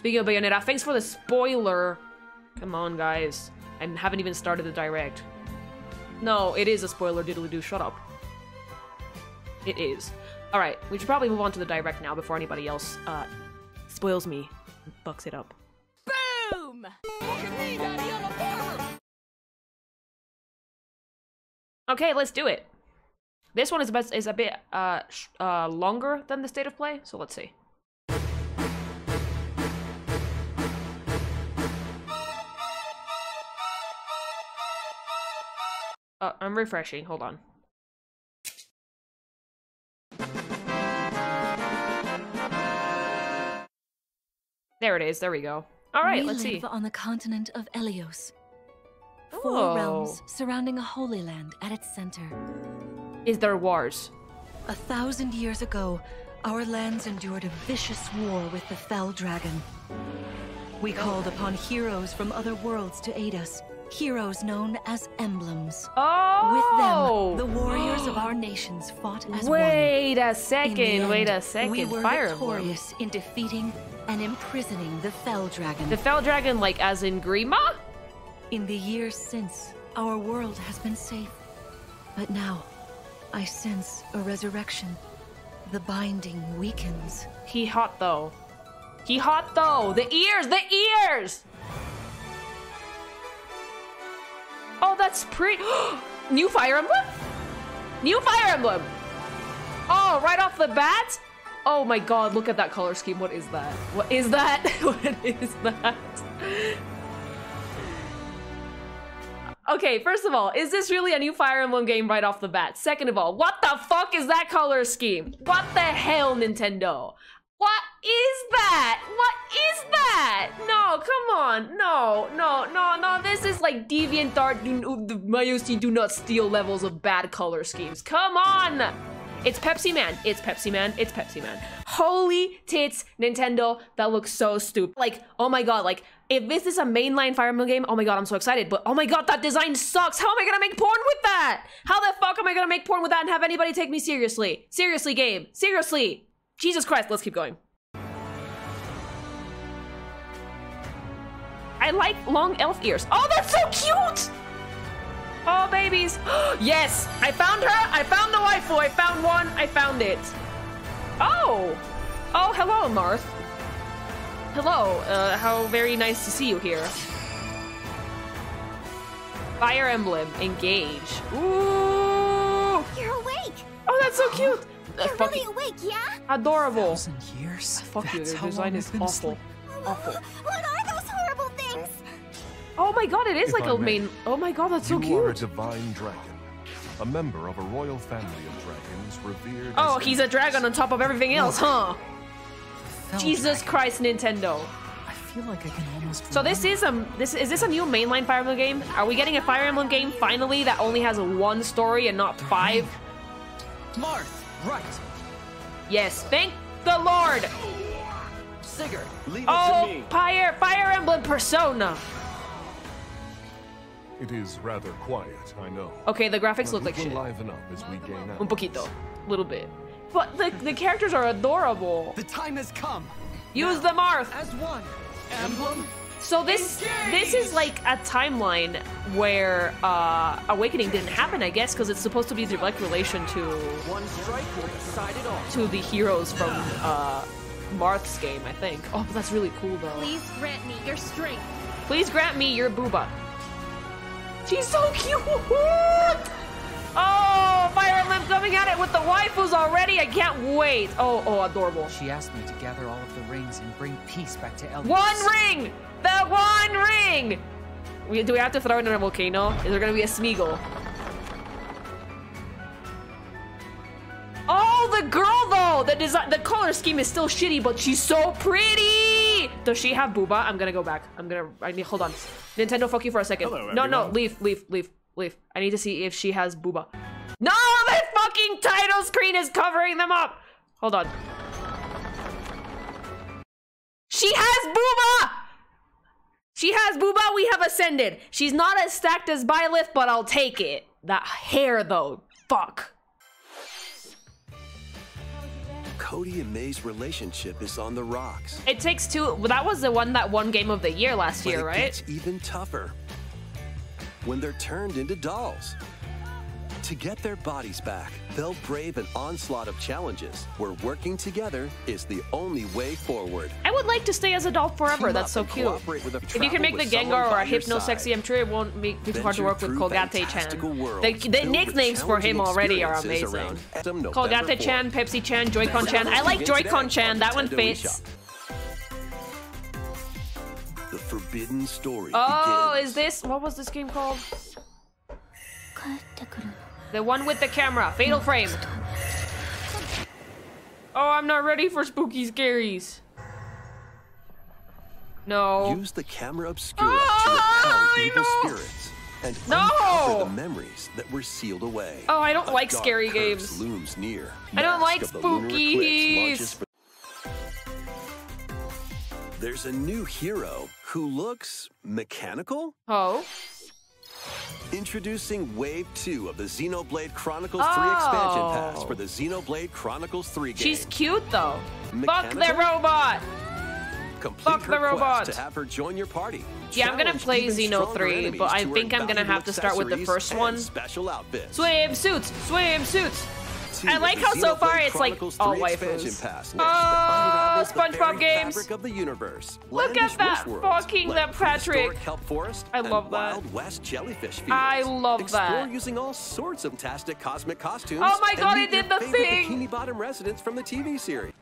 Speaking of Bayonetta, thanks for the spoiler. Come on, guys. I haven't even started the direct. No, it is a spoiler, diddly doo. Shut up. It is. Alright, we should probably move on to the direct now before anybody else uh, spoils me and fucks it up. Boom! Look at me, Daddy, I'm a farmer! Okay, let's do it. This one is a bit, is a bit uh, sh- uh, longer than the state of play, so let's see. Uh, I'm refreshing. Hold on. There it is. There we go. All right, we let's see. We live see. on the continent of Elyos. Four Oh. realms surrounding a holy land at its center. Is there wars? A thousand years ago, our lands endured a vicious war with the Fell Dragon. We called upon heroes from other worlds to aid us, heroes known as emblems. Oh! With them, oh! the warriors of our nations fought as one. Wait a second, wait a second. We were Fire Emblem. victorious in defeating and imprisoning the Fell Dragon. The Fell Dragon, like as in Grima? In the years since, our world has been safe. But now, I sense a resurrection. The binding weakens. He hot though. He hot though. The ears, the ears. Oh, that's pretty. New Fire Emblem. New Fire Emblem. Oh, right off the bat. Oh my God! Look at that color scheme. What is that? What is that? what is that? Okay, first of all, is this really a new Fire Emblem game right off the bat? Second of all, what the fuck is that color scheme? What the hell, Nintendo? Is that? What is that? No, come on. No, no, no, no. This is like DeviantArt, do, the Mayusi do not steal levels of bad color schemes. Come on! It's Pepsi Man. It's Pepsi Man. It's Pepsi Man. Holy tits, Nintendo. That looks so stupid. Like, oh my god, like, if this is a mainline Fire Emblem game, oh my god, I'm so excited. But oh my god, that design sucks. How am I gonna make porn with that? How the fuck am I gonna make porn with that and have anybody take me seriously? Seriously, game. Seriously. Jesus Christ, let's keep going. I like long elf ears. Oh, that's so cute! Oh, babies. yes, I found her. I found the waifu. I found one. I found it. Oh. Oh, hello, Marth. Hello. Uh, how very nice to see you here. Fire Emblem, engage. Ooh. You're awake! Oh, that's so cute. Uh, You're fucking really awake, yeah? adorable. Thousand years? Fuck you. That's Their how design is awful. asleep. Awful. What are those horrible things? Oh my god, it is If like I a may, main. Oh my god, that's so cute. you are a divine dragon, a member of a royal family of dragons revered. Oh, he's a dragon on top of everything else, huh? Jesus. Christ, Nintendo. I feel like I can almost. So this is a this is this a new mainline Fire Emblem game? Are we getting a Fire Emblem game finally that only has one story and not five? Marth, right. Yes, thank the Lord. Sigurd, Leave it Oh, to me. Oh, Fire Fire Emblem Persona. It is rather quiet, I know. Okay, the graphics But look like will shit. liven up as we gain Un out. poquito, little bit. But the the characters are adorable. the time has come. Use the Marth. As one. Emblem. So this this is like a timeline where uh, Awakening didn't happen, I guess, because it's supposed to be direct relation to One strike will decide it all. to the heroes from uh, Marth's game, I think. Oh, but that's really cool though. Please grant me your strength. Please grant me your booba. She's so cute. Oh, Fire Emblem coming at it with the waifus already. I can't wait. Oh, oh, adorable. She asked me to gather all of the rings and bring peace back to Elyos. One ring! The one ring! We, do we have to throw it in a volcano? Is there gonna be a Smeagol? Oh, the girl though! The design, the color scheme is still shitty, but she's so pretty! Does she have booba? I'm gonna go back. I'm gonna, I need, hold on. Nintendo, fuck you for a second. Hello, no, no, leave, leave, leave, leave. I need to see if she has booba. No, the fucking title screen is covering them up! Hold on. She has booba! She has booba, we have ascended. She's not as stacked as Byleth, but I'll take it. That hair though, fuck. Cody and May's relationship is on the rocks. It takes two. Well, that was the one that won Game of the Year last But year, it right? It's even tougher when they're turned into dolls. To get their bodies back, they'll brave an onslaught of challenges where working together is the only way forward. I would like to stay as a doll forever. Team That's so cute. cooperate with a If you can make the Gengar or a by your Hypno side. Sexy, I'm sure it won't be too hard to work with through Colgate-chan. The, the nicknames for him already are amazing. Colgate Chan, Pepsi-chan, Joy-Con-chan. I like Begin today Joy-Con-chan. That one fits. The forbidden story Oh, begins. is this what was this game called? The one with the camera, Fatal Frame. Oh, I'm not ready for spooky scaries. No. Use the camera obscura Oh, to ah, repel I evil spirits and No. the memories that were sealed away. Oh, I don't A like scary games. Looms near. I don't like of the lunar eclipse launches spookies. for- There's a new hero who looks mechanical. Oh. Introducing Wave 2 of the Xenoblade Chronicles 3 expansion pass Oh. for the Xenoblade Chronicles 3 game. She's cute though. Fuck the robot. Complete fuck the robot. to have her join your party. Yeah, I'm gonna play Xeno 3, but I think I'm gonna have to start with the first one. Special outfits. Swim suits, swim suits. I like how so far it's like all 3 expansion waifus. pass Oh, next that the SpongeBob games. of the universe. Look Landish at that worlds, fucking that uh, Patrick. prehistoric kelp forest I love that. Wild West jellyfish fields. I love Explore that. using all sorts of fantastic cosmic costumes. Oh my God, it did the thing. Bikini Bottom residents from the TV series.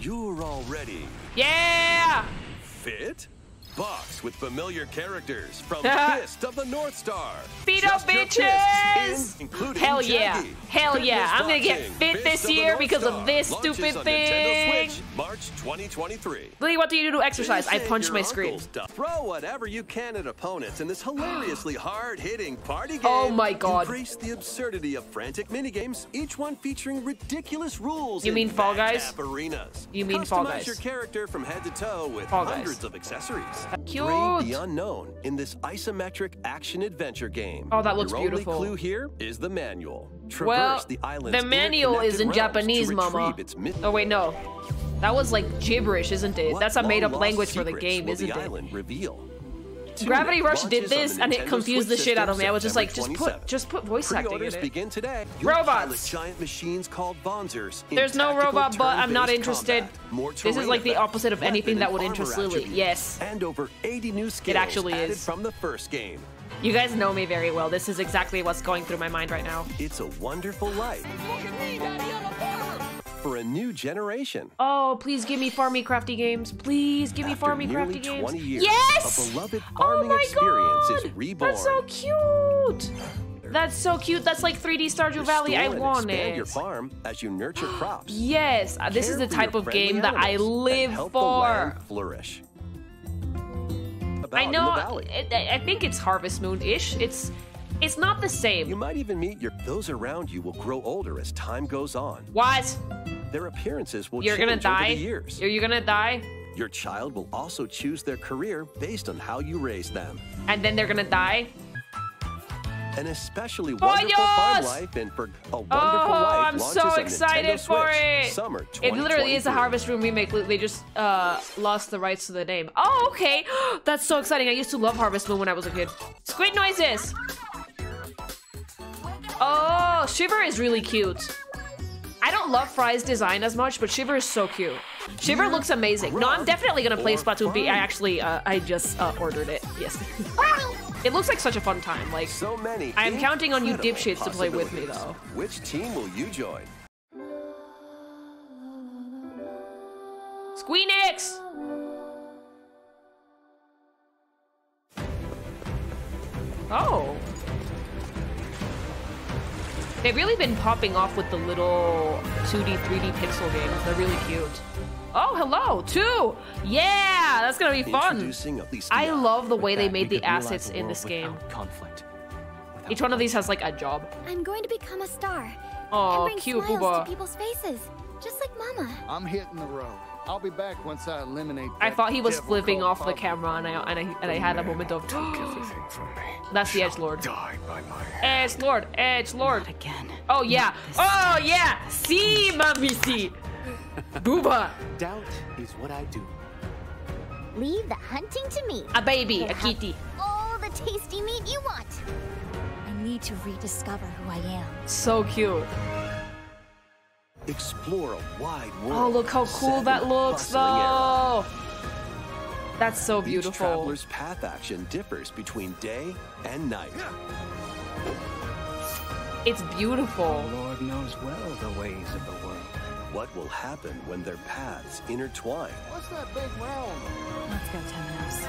You're all ready. Yeah. Fit? Box with familiar characters from the Fist of the North Star. Beat up Just your picks bitches! in- Hell yeah. Hell yeah. I'm gonna get fit this year because of this stupid thing. Switch, March 2023. Lee, what do you do to exercise? I punch my screen. Throw whatever you can at opponents in this hilariously hard-hitting party oh game. Oh my God. Embrace the absurdity of frantic minigames, each one featuring ridiculous rules. You mean Fall Guys? Arenas. You mean Customize Fall Guys. your character from head to toe with Fall Guys. hundreds of accessories. Cute. Brave the unknown in this isometric action-adventure game. Oh, that looks Your beautiful. only clue here is the manual. Traverse Well, the island's the manual is in Japanese, mama. retrieve its myth- Oh wait, no. That was like gibberish, isn't it? What That's a made-up language for the game, isn't the it? reveal? Gravity Rush did this and it Nintendo confused the shit out of me. I was just like, just put, just put voice acting in Pre-orders it. begin today. Robots. giant machines called Bonzers. There's no robot, but I'm not interested. More This is like the opposite of anything that would interest Lily. Yes. And over 80 new skills actually added is. from the first game. You guys know me very well. This is exactly what's going through my mind right now. It's a wonderful life for a new generation. Oh, please give me farmy crafty games. Please give me farmy crafty games. 20 years, yes! a beloved oh farming my experience God! is reborn. That's so cute. That's so cute. That's like 3D Stardew Valley. I Restore and want expand it. your farm as you nurture crops. Yes, uh, this is the type of game that I live help the land for. flourish. About I know. It, I think it's Harvest Moon-ish. It's it's not the same. You might even meet your those around you will grow older as time goes on. what? Their appearances will You're change gonna over die? the years. Are you gonna die? Your child will also choose their career based on how you raise them. And then they're gonna die? An especially wonderful farm life and for a wonderful Oh, life I'm so excited for Switch, it. Summer It literally is a Harvest Moon remake. They just uh, lost the rights to the name. Oh, okay. That's so exciting. I used to love Harvest Moon when I was a kid. Squid noises. Oh, Shiver is really cute. I don't love Fry's design as much, but Shiver is so cute. Shiver looks amazing. No, I'm definitely gonna play Or Splatoon B. I actually, uh, I just uh, ordered it. Yes. it looks like such a fun time. Like, So many. I am counting on you dipshits to play with me, though. Which team will you join? Squeenix! Oh. They've really been popping off with the little 2D, 3D pixel games. They're really cute. Oh, hello, two! Yeah, that's gonna be fun. Introducing at least I love the way they made the assets in this game. Conflict. Without Each one of these has like a job. I'm going to become a star. Aw, and bring cute, smiles Booba. to people's faces, just like Mama. I'm hitting the road. I'll be back once I eliminate. I thought he was flipping called off the camera, and I and I and I had a moment of. Everything from me. That's the Edge Lord. Die by my hand. Edge Lord, Edge Lord. Again. Oh yeah. Oh yeah. See, mommy, see. Booba. Doubt is what I do. Leave the hunting to me. A baby, a kitty. All the tasty meat you want. I need to rediscover who I am. So cute. Explore a wide world. Oh, look how cool that looks, bustling era. though. That's so Each beautiful. traveler's path action differs between day and night. It's beautiful. The Lord knows well the ways of the world. What will happen when their paths intertwine? What's that big round? Let's go, Temenos.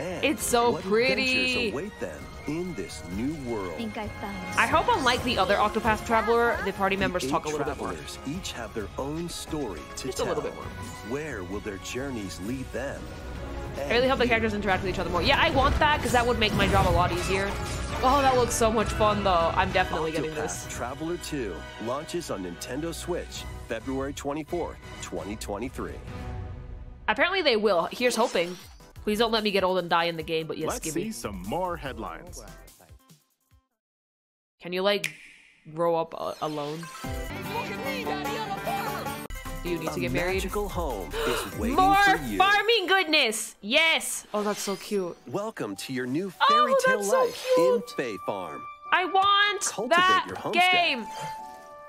And It's so what pretty. adventures await them in this new world? think I found. I hope, unlike the other Octopath Traveler, the party members The talk a little bit more. travelers each have their own story to Just a tell. little bit more. Where will their journeys lead them? I really hope the characters interact with each other more. Yeah, I want that because that would make my job a lot easier. Oh, that looks so much fun, though. I'm definitely getting this. Traveler 2 launches on Nintendo Switch February 24th, 2023. Apparently they will. Here's hoping. Please don't let me get old and die in the game, but yes, Let's give see some more headlines. Can you, like, grow up uh, alone? Look at me, Daddy, I'm a farmer. Do you need a to get married? magical home is waiting More for you. farming goodness! Yes! Oh, that's so cute. Welcome to your new Oh, fairy tale that's so life in Fae Farm. I want Cultivate that your homestead. game!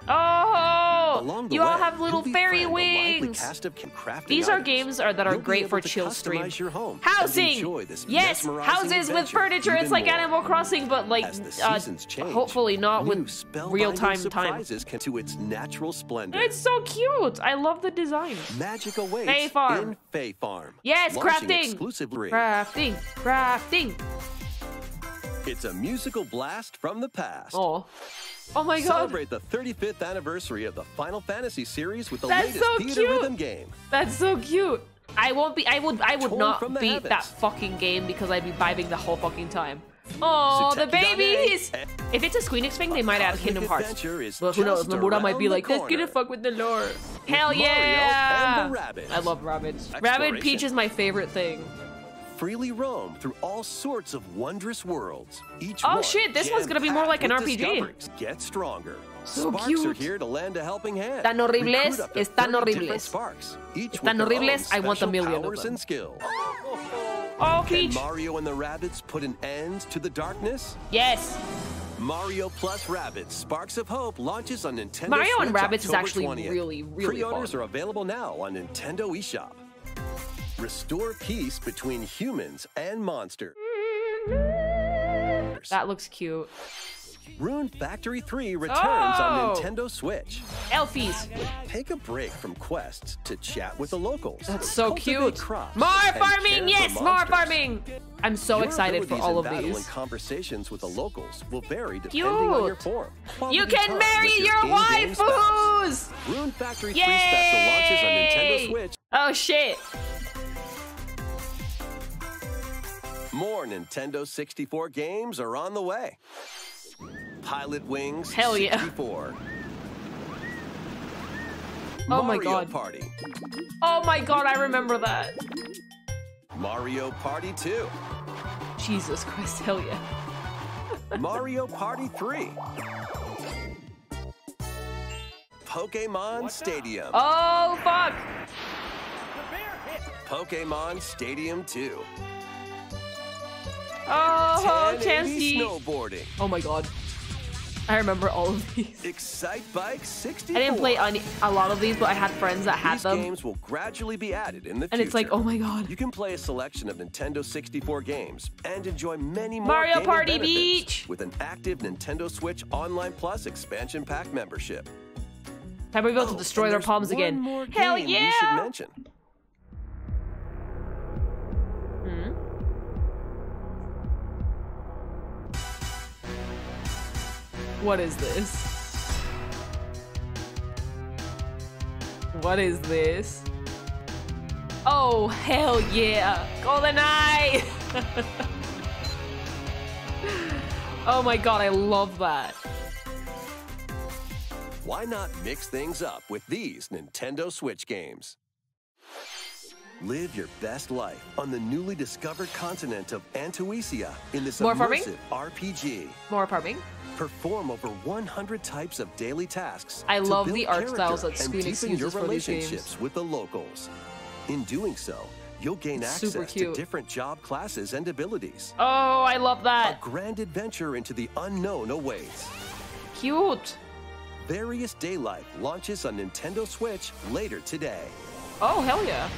Oh! You all have little fairy befriend a lively wings! cast of crafting These are items. games are, that are You'll great for chill stream. your home Housing! Yes, houses with furniture. It's like. Animal Crossing, but like uh, change, hopefully not with real time time. can to its natural splendor. It's so cute. I love the design. Magic awaits Fae Farm. in Fae Farm. Yes, crafting. Crafting, crafting. It's a musical blast from the past. Oh, oh my god. Celebrate the 35th anniversary of the Final Fantasy series with the That's latest so theater cute. rhythm game. That's so cute. I won't be. I would. I would Torn not beat heavens. that fucking game because I'd be vibing the whole fucking time. Oh, the babies! If it's a Squeenix thing, they might add cosmic Kingdom Hearts. adventure is But who knows? just Nomura might be like, let's get a fuck with the lore. Hell Mario yeah! and. I love rabbits. Rabbid Peach is my favorite thing. Freely roam through all sorts of wondrous worlds. Each Oh, one shit, this one's gonna be more like an RPG. Get stronger. So Sparks are here to lend a helping hand. Tan horribles, Recruit up to están 30 different horribles. Sparks, each Están with their own horribles, I want a million of them. and. Oh, Can Peach. Mario and the Rabbids put an end to the darkness? Yes. Mario plus Rabbids Sparks of Hope launches on Nintendo Mario and Switch Rabbids is October actually 20th. really, really Pre-orders are available now on Nintendo eShop. Restore peace between humans and monsters. That looks cute. Rune Factory 3 returns Oh! on Nintendo Switch. Elfies. Take a break from quests to chat with the locals. That's so Cultivate cute. More farming, yes, more farming. I'm so Your excited for all of these. And conversations with the locals will vary depending on your Cute. form. You Quality can marry with your waifus. Rune Factory 3 special launches on Nintendo Switch. Oh shit. More Nintendo 64 games are on the way. Pilotwings Hell yeah. 64. Oh my Mario God. Party. Oh my god, I remember that. Mario Party 2. Jesus Christ, hell yeah. Mario Party 3. Pokemon Stadium. Oh fuck. Pokemon Stadium 2. Oh, 1080 Chansey. snowboarding. Oh my god. I remember all of these. Excite Bike 64. I didn't play on a lot of these, but I had friends that had These them. games will gradually be added in the And it's like, oh my god. You can play a selection of Nintendo 64 games and enjoy many more Mario Party Beach. with an active Nintendo Switch Online Plus expansion pack membership. Time we be able to Oh, destroy their palms again. Hell yeah! What is this? What is this? Oh, hell yeah! GoldenEye! oh my god, I love that. Why not mix things up with these Nintendo Switch games? Live your best life on the newly discovered continent of Antuisia in this More farming? immersive RPG. More farming. Perform over 100 types of daily tasks. I love the art styles that and Squeenix deepen your uses for these games. relationships with the locals. In doing so, you'll gain access to different job classes and abilities. Oh, I love that. A grand adventure into the unknown awaits. Cute. Various Daylife launches on Nintendo Switch later today. Oh, hell yeah.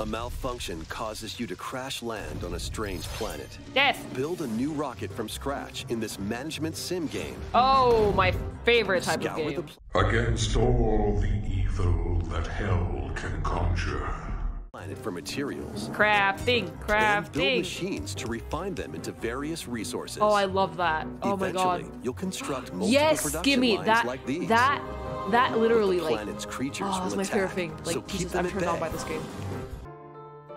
A malfunction causes you to crash land on a strange planet. Death. Build a new rocket from scratch in this management sim game. Oh, my favorite type of Scour the game. Against all the evil that hell can conjure. planet for materials. Crafting. And build machines to refine them into various resources. Oh, I love that. Oh my Eventually, god. you'll construct multiple Yes, production gimme lines that. like these. That. That literally the like. planet's creatures Oh, that's will my favorite attack, thing. Like, so keep Jesus, them I'm at turned on by this game.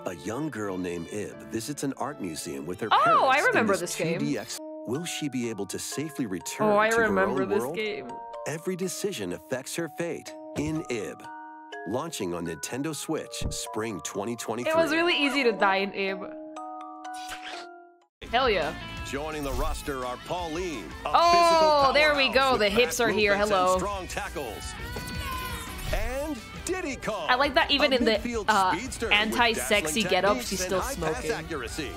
A young girl named Ib visits an art museum with her Oh, parents. I remember this game. 2DX. Will she be able to safely return Oh, I to her remember own this world? game. Every decision affects her fate in Ib. Launching on Nintendo Switch spring 2023. It was really easy to die in Ib. Hell yeah. Joining the roster are Pauline. Oh, there we go. The hips are here. Hello. Strong tackles. And Diddy Kong. I like that even a in the midfield uh, speedster with anti-sexy dazzling getup, techniques she's and still high pass smoking. accuracy.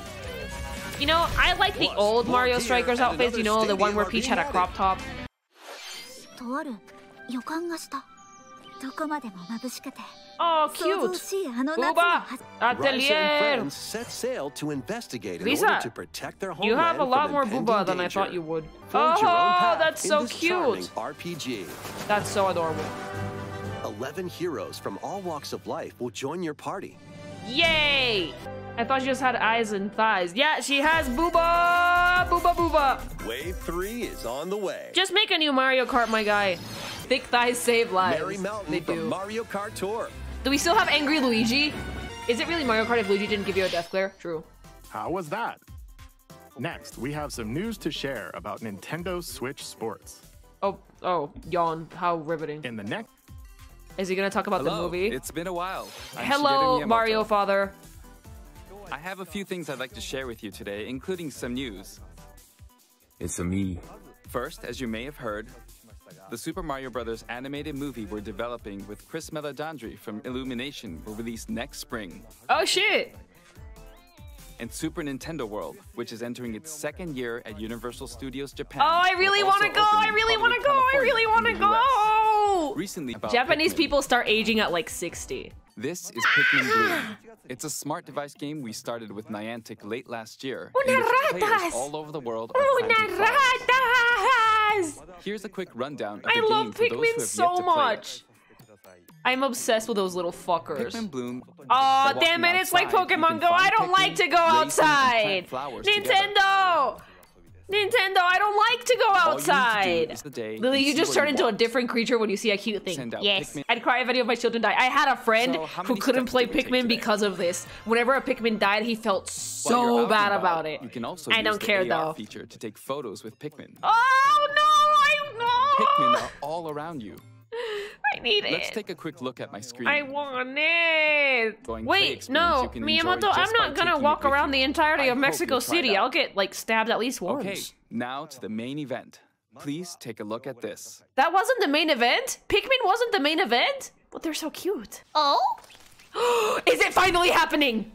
You know, I like the Plus, old more Mario gear Strikers and outfits. You another know, the one where stadium Peach are had a being crop top. とある予感がしたどこまでも眩しくて Oh, 想像 cute. しいあの夏の Booba, Raisa は and Atelier. friends set sail to investigate in Lisa, order to protect their You have homeland a lot from more impending booba than I danger. thought you would. Forge your own Oh, path that's in so this charming cute. RPG. That's so adorable. 11 heroes from all walks of life will join your party. Yay! I thought she just had eyes and thighs. Yeah, she has booba! Booba booba! Wave 3 is on the way. Just make a new Mario Kart, my guy. Thick thighs save lives. Merry Mountain They from do. Mario Kart Tour. Do we still have Angry Luigi? Is it really Mario Kart if Luigi didn't give you a death glare? True. How was that? Next, we have some news to share about Nintendo Switch Sports. Oh, oh, yawn. How riveting. In the next Is he gonna talk about the movie? It's been a while. I'm Hello, Mario Father. I have a few things I'd like to share with you today, including some news. It's a me. First, as you may have heard, the Super Mario Bros. animated movie we're developing with Chris Meledandri from Illumination will release next spring. Oh shit! And Super Nintendo World, which is entering its second year at Universal Studios Japan. Oh, I really want to go! I really want to go! I really want to California US. go! Recently, Japanese Pikmin. people start aging at like 60. This is Pikmin Bloom. It's a smart device game we started with Niantic late last year. Una ratas! all over the world Una ratas! Here's a quick rundown of the I game love for those who Pikmin so yet to play it. much. I'm obsessed with those little fuckers. Pikmin Bloom. Oh damn it! It's like Pokemon Go. I don't like to go raise them, and outside. Nintendo! together. Nintendo. Nintendo, I don't like to go All you to outside. is the day Lily, you you just turn you into a different creature when you see a cute thing. Send out Yes, Pikmin. I'd cry if any of my children died. I had a friend So, who couldn't play did we take Pikmin because of this. Whenever a Pikmin died, he felt so bad and about it. You can also I don't care AR though. feature to take photos with Pikmin. Oh no! I Pikmin are all around you. I need Let's it. take a quick look at my screen. I want it. Going Wait, no, you can enjoy Miyamoto, I'm not gonna walk around the entirety I of Mexico you'll try it City. I'll get like stabbed at least once. Okay, now to the main event. Please take a look at this. That wasn't the main event. Pikmin wasn't the main event, but they're so cute. Oh? is it finally happening?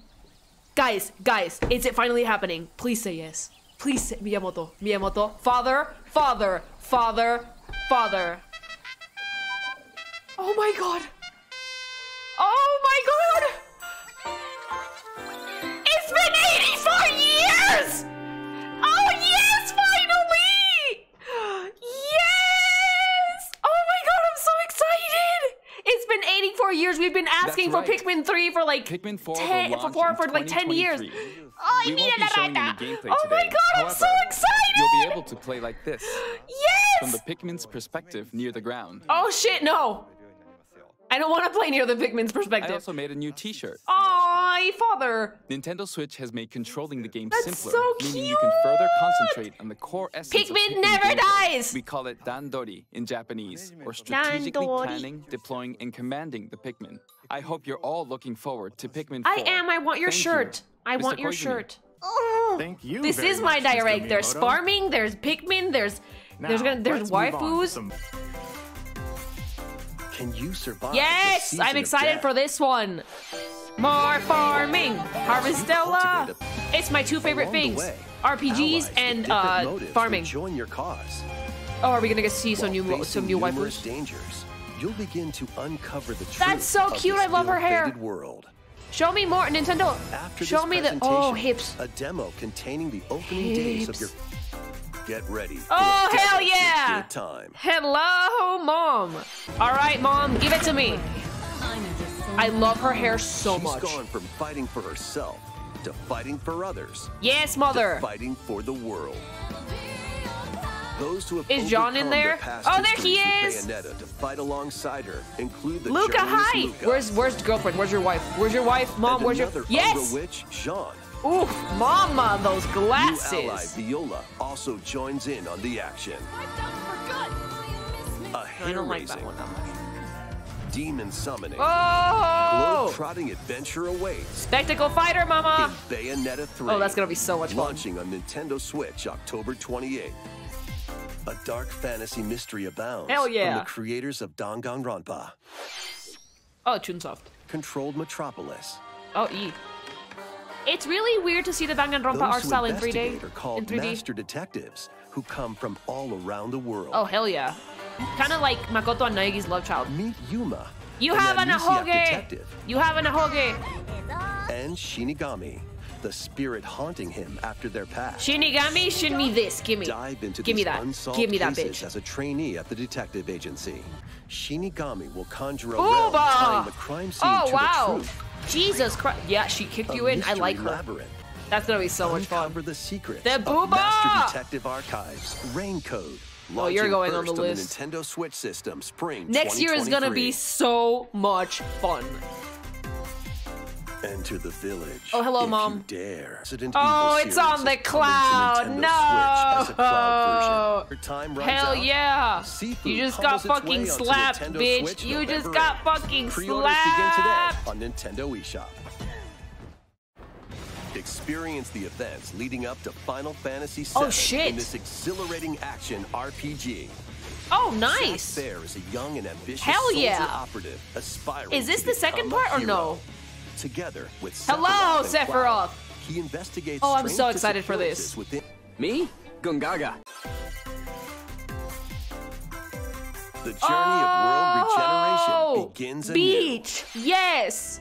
Guys, guys, is it finally happening? Please say yes. Please say Miyamoto, Miyamoto, father, father, father, father. Oh my god. Oh my god. It's been 84 years! Oh yes, finally! Yes! Oh my god, I'm so excited! It's been 84 years. We've been asking That's for. Pikmin 3 for like Pikmin 4 10 for, launch for, like 10 years. 2023. Oh, we be showing any Oh my god, I'm so excited! You'll be able to play like this. Yes! From the Pikmin's perspective near the ground. Oh shit, no! I don't want to play near the Pikmin's perspective. I also made a new t-shirt. Aw, father! Nintendo Switch has made controlling the game That's simpler, so meaning you can further concentrate on the core essence of Pikmin Pikmin never gameplay. dies! We call it dandori in Japanese, or strategically Dandori. planning, deploying, and commanding the Pikmin. I hope you're all looking forward to Pikmin 4. I am. I want your Thank shirt. You, I Mr. want your Koizumi. shirt. Oh, Thank you. this very is my much, direct. There's Miyamoto. farming. There's Pikmin. There's there's gonna there's let's move on to waifus. Can you survive? Yes, I'm excited for this one. More farming, Harvestella. It's my two favorite things: way, RPGs and uh, farming. Join your cause. Oh, are we gonna get to see some new some new waifus? dangers, you'll begin to uncover the truth. That's so cute, I love her hair. World. Show me more, Nintendo. After Show me the oh hips. A demo containing the opening days of your. Get ready. Oh hell yeah! Time. Hello, mom. All right, mom, give it to me. I love her hair so She's much. gone from fighting for herself to fighting for others. Yes, mother. fighting for the world. Those who have Is John in there? Oh, there he is. Bayonetta to fight alongside her include the Luka, hi. Luka Where's where's girlfriend? Where's your wife? Where's your wife, mom? and Where's your yes? Witch, Jeanne. Oof, mama, those glasses. New ally. Viola also joins in on the action. A I don't hair-raising, one demon summoning, Oh! globe-trotting adventure awaits Spectacle fighter, mama. in Bayonetta 3. Oh, that's gonna be so much fun. Launching on Nintendo Switch October 28th. A dark fantasy mystery abounds Hell yeah. from the creators of Danganronpa, Oh, Chunsoft. Controlled Metropolis. Oh, E. It's really weird to see the Danganronpa Those art style in 3D. investigate are In 3D. master detectives who come from all around the world. Oh, hell yeah. Kind of like Makoto and Naegi's love child. Meet Yuma. You have an ahoge! You have an ahoge! and Shinigami, the spirit haunting him after their past. Shinigami, shin me this. Gimme. Dive into Give me that. unsolved Give me that cases bitch. as a trainee at the detective agency. Shinigami will conjure a realm tying the crime scene Oh, to wow. the truth. Jesus Christ. Yeah, she kicked A you in. I like her. Labyrinth. That's gonna be so much Uncover fun. the secrets The booba! Master Detective Archives. Rain Code. Oh, you're going on the list. the Nintendo Switch system, spring Next year is gonna be so much fun. Enter the village. Oh, hello, if Mom. You dare. Resident Oh, Evil it's on the is coming to cloud. No. Switch as a cloud time Hell out. yeah! Seafood You just got fucking slapped, bitch. Switch You just got 8th. fucking Pre-orders begin today slapped. on Nintendo eShop. Experience the events leading up to Final Fantasy VII Oh, shit. in this exhilarating action RPG. Oh, Zack nice. Fair is a young and ambitious Hell yeah. operative aspiring Is this the second part or no? Hero. Together with Hello, Sephiroth Cloud, he investigates Oh, I'm so excited for this. disappearances Within Me? Gongaga. the journey of world Oh, regeneration begins anew. Beach. Yes.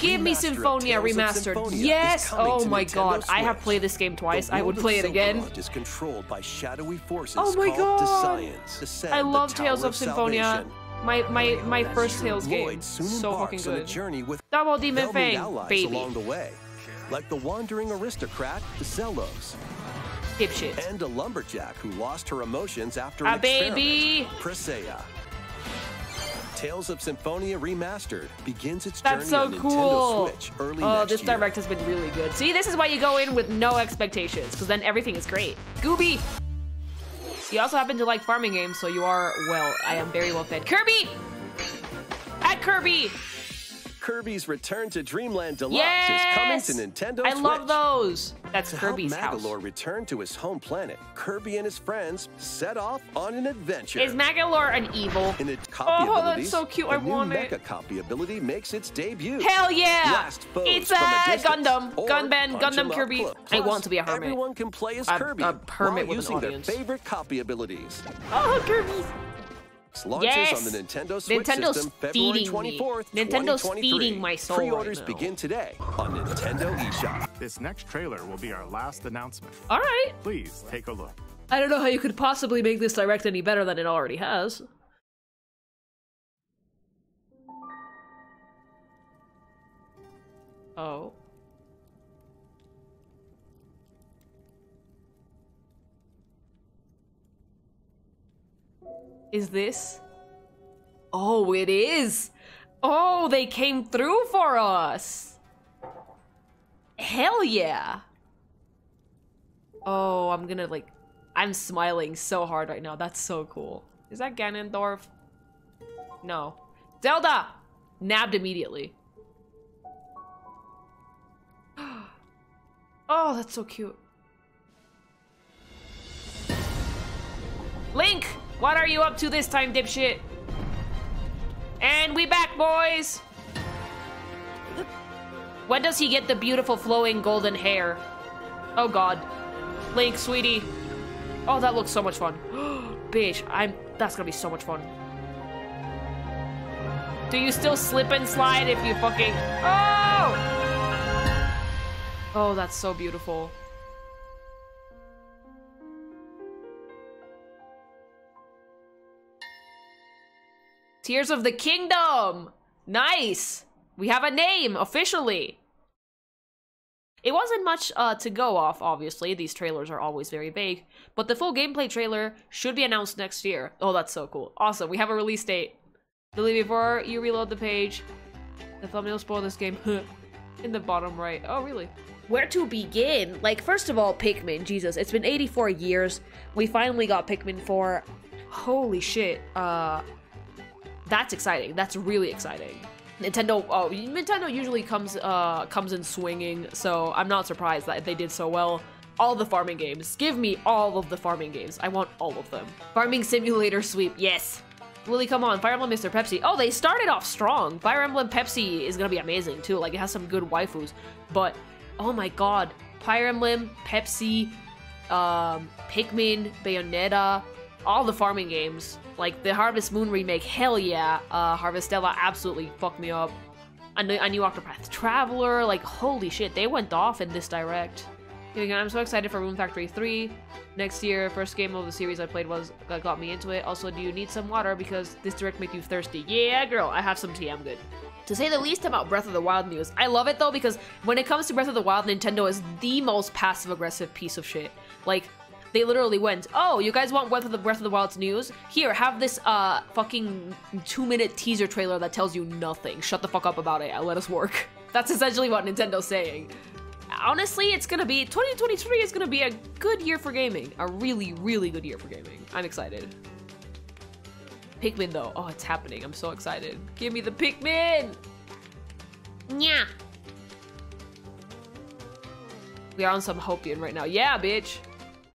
Give me Symphonia remastered. Symphonia Yes. Oh my Nintendo god. I have played this game twice. I would play it again. Sephiroth is controlled by shadowy forces Oh my called god. Desians. Descend I love Tower Tales of Symphonia. Salvation. My my my first Tales game. So fucking on good. journey with Double Demon Fang, baby. along the way, like the wandering aristocrat Zelos, Dipshit. and a lumberjack who lost her emotions after A baby. Presea. Tales of Symphonia Remastered begins its That's journey so on cool. Nintendo Switch early Oh, next this year. direct has been really good. See, this is why you go in with no expectations, because then everything is great. Gooby! You also happen to like farming games, so you are, well, I am very well fed. Kirby! At Kirby! Kirby's Return to Dreamland Deluxe Yes! is coming to Nintendo I Switch. love those. That's To Kirby's help house. Magolor return to his home planet, Kirby and his friends set off on an adventure. Is Magolor an evil? In its copy Oh, that's so cute. a I want it. mecha copy ability makes its debut. Hell yeah! It's from a Gundam. or Gunman, punch 'em Gundam Kirby. close. I want to be a hermit. Everyone can play as Kirby a hermit while using their favorite copy abilities. Oh, Kirby! Launches Yes! on the Nintendo Switch Nintendo's system February feeding me. 24th, Nintendo's 2023. feeding my soul right Pre-orders now. begin today on Nintendo eShop. This next trailer will be our last announcement. All right. Please take a look. I don't know how you could possibly make this direct any better than it already has. Oh. Is this? Oh, it is! Oh, they came through for us! Hell yeah! Oh, I'm gonna like. I'm smiling so hard right now. That's so cool. Is that Ganondorf? No. Zelda! Nabbed immediately. Oh, that's so cute. Link! What are you up to this time, dipshit? And we back, boys! When does he get the beautiful flowing golden hair? Oh god. Link, sweetie. Oh, that looks so much fun. Bitch, I'm- that's gonna be so much fun. Do you still slip and slide if you fucking- Oh! Oh, that's so beautiful. Tears of the Kingdom! Nice! We have a name, officially! It wasn't much uh, to go off, obviously. These trailers are always very vague. But the full gameplay trailer should be announced next year. Oh, that's so cool. Awesome, we have a release date. Delete before you reload the page. The thumbnail spoil this game. In the bottom right. Oh, really? Where to begin? Like, first of all, Pikmin. Jesus, it's been 84 years. We finally got Pikmin 4. Holy shit. Uh, that's exciting. That's really exciting. Nintendo, oh, Nintendo usually comes uh comes in swinging, so I'm not surprised that they did so well. All the farming games. Give me all of the farming games. I want all of them. Farming Simulator Sweep, yes. Lily, come on. Fire Emblem Mr. Pepsi. Oh, they started off strong. Fire Emblem Pepsi is gonna be amazing too. Like it has some good waifus. But oh my god, Fire Emblem, Pepsi, um, Pikmin, Bayonetta, all the farming games. Like the Harvest Moon remake, hell yeah. Uh, Harvestella absolutely fucked me up. I knew, I knew Octopath Traveler, like holy shit, they went off in this direct. I'm so excited for Rune Factory 3 next year. First game of the series I played was that got me into it. Also, do you need some water because this direct made you thirsty? Yeah, girl, I have some tea. I'm good. To say the least about Breath of the Wild news, I love it though because when it comes to Breath of the Wild, Nintendo is the most passive aggressive piece of shit. Like they literally went, "Oh, you guys want Breath of the Breath of the Wild's news? Here, have this uh fucking two minute teaser trailer that tells you nothing. Shut the fuck up about it. Let us work." That's essentially what Nintendo's saying honestly, it's gonna be 2023 is gonna be a good year for gaming. A really, really good year for gaming. I'm excited. Pikmin though, oh, it's happening. I'm so excited. Give me the Pikmin! Yeah. We are on some Hopian right now. Yeah, bitch.